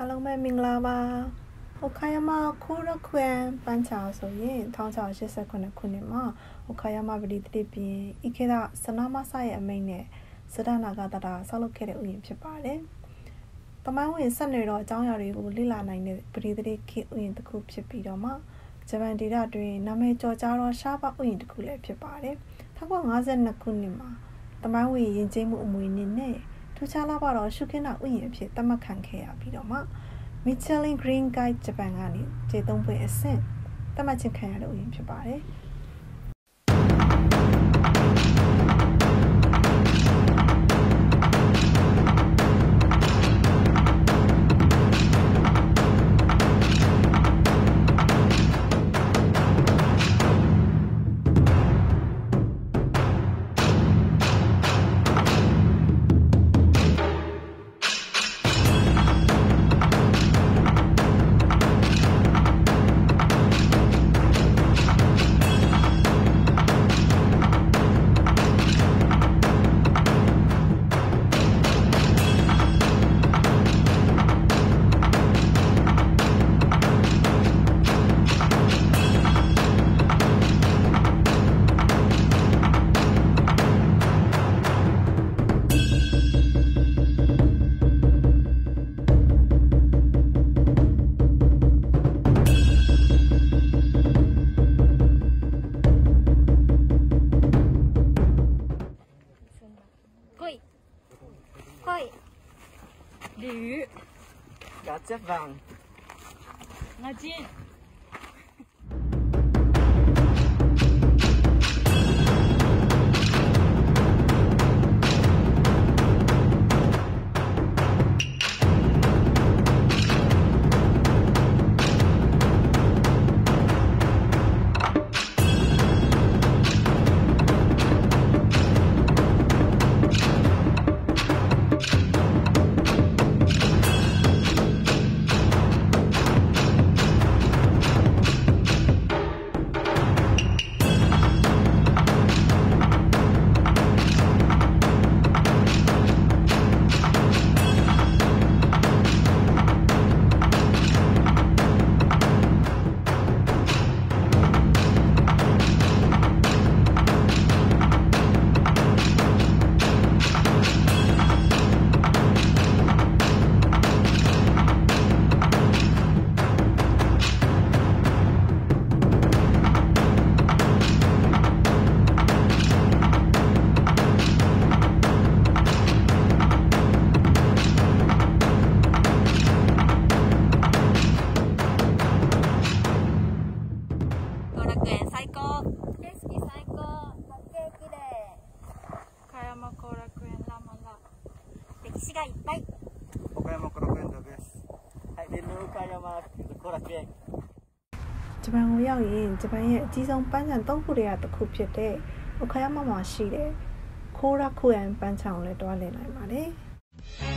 အားလုံးပဲမင်္ဂလာပါဟိုခါယမခိုးရခွန်ပန်းချာဆိုရင်1689ခုနှစ်မှာဟိုခါယမပတိတိပြင်ဤခေတ်စနာမဆရဲ့အမိန့်နဲ့စဒနာကတတာဆောက်လုပ်ခဲ့တဲ့ဥယျာဉ်ဖြစ်ပါတယ်။တမိုင်းဝင်ဆက်နေတော့အကြောင်းအရာတွေကိုလေ့လာနိုင်တဲ့ပရိသတိခေတ်ဥယျာဉ်တစ်ခုဖြစ်ပြီးတော့မှဂျပန်ဒေသတွင်နာမည်ကျော်ကြားသောရှားပါဥယျာဉ်တစ်ခုလည်းဖြစ်ပါတယ်။1952ခုနှစ်မှာတမိုင်းဝင်ယဉ်ကျေးမှုအမွေအနှစ်နဲ့ ထူးခြားလာပါတော့ရှုခင်းတာဥယျာဉ်အဖြစ်သတ်မှတ်ခံခဲ့ရပြီးတော့မှ Michelin Green Guide ဂျပန်ကနေခြေသုံးပွင့်အဆင့်သတ်မှတ်ခြင်းခံရတဲ့ဥယျာဉ်ဖြစ်ပါတယ်။ 鲤鱼，cá chép vàng，ngà chiên. 歴史がいっぱい岡山コロクエンドです。はい、で、岡山後楽園。 ဂျပန်ကိုရောက်ရင်ဂျပန်ရဲ့အကြီးဆုံးပန်းခြံ၃ခုတည်းကတစ်ခုဖြစ်တဲ့အိုခါယာမမှာရှိတဲ့ခိုးရခုယန်ပန်းခြံကိုလည်းတွားလည်နိုင်ပါတယ်။